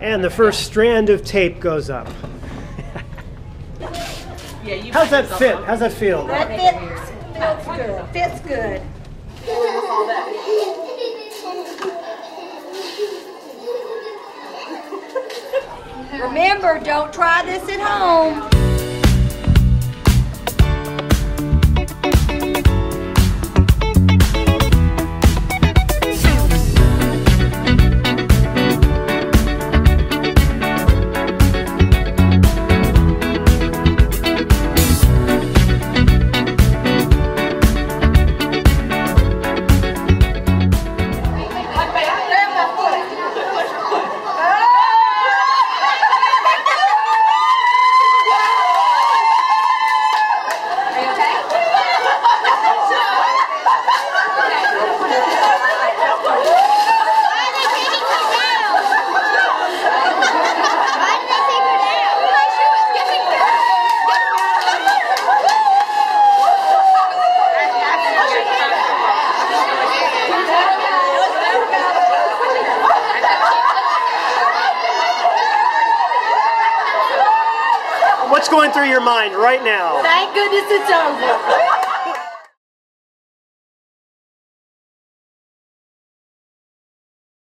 And the first strand of tape goes up. Yeah, you How's that fit? How's that feel? That fits, feels good, fits good. Remember, don't try this at home. What's going through your mind right now? Thank goodness it's over.